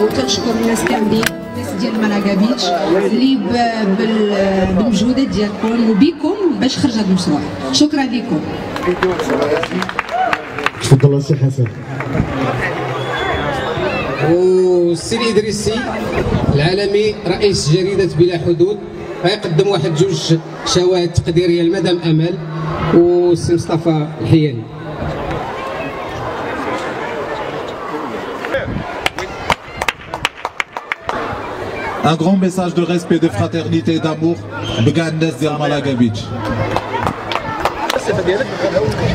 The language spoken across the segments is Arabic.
الناس كاملين الناس ديال Malaga Beach اللي بالمجهودات ديالكم وبكم باش خرج هذا المشروع. شكرا لكم تفضل سي حسن. والسيد إدريسي العالمي رئيس جريدة بلا حدود غيقدم واحد جوج شواهد تقديرية لمدام أمل والسي مصطفى الحياني. Un grand message de respect, de fraternité et d'amour بكاع الناس ديال مالاكا بيتش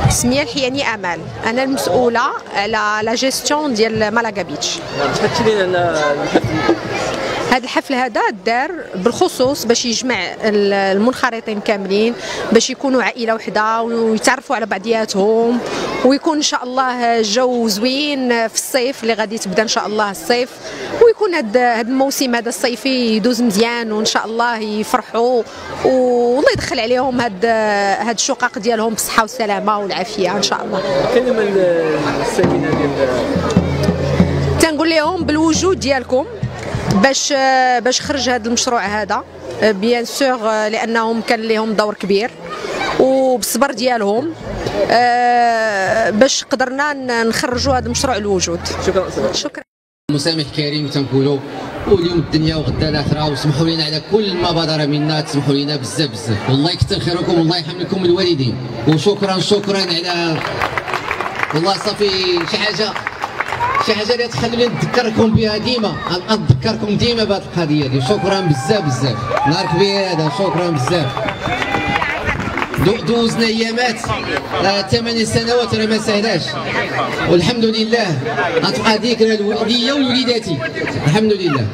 اسمي الحياني امل انا المسؤوله على لا جيستيون ديال مالاكا بيتش هذا الحفل هذا دار بالخصوص باش يجمع ال- المنخرطين كاملين باش يكونوا عائلة وحدة ويتعرفوا على بعضياتهم ويكون إن شاء الله جو زوين في الصيف اللي غادي تبدأ إن شاء الله الصيف ويكون هذا الموسم هذا الصيفي يدوز مزيان وإن شاء الله يفرحوا والله يدخل عليهم هاد هاد الشقق ديالهم بالصحة والسلامة والعافية إن شاء الله. من séminaire ديال تنقول لهم بالوجود ديالكم. باش باش خرج هذا المشروع هذا. bien sûr لأنهم كان لهم دور كبير وبالصبر ديالهم. باش قدرنا نخرجوا هذا المشروع الوجود شكرا شكرا. مسامح كريم تنقولوا واليوم الدنيا وغدا الآخرة وسمحوا لنا على كل ما بدر منا تسمحوا لنا بزاف بزاف. والله يكثر خيركم والله يحملكم الوالدين. وشكرا شكرا على والله صافي شي حاجة؟ شي حاجة اللي تخليني نتذكركم بها ديما نتذكركم ديما بهذه القضية دي. شكرا بزاف بزاف. نهار كبير هذا شكرا بزاف. دو- دوزنا أيامات. آه، ثمان سنوات راه ما سهلاش. والحمد لله غتبقى ذكرى لي ولوليداتي الحمد لله.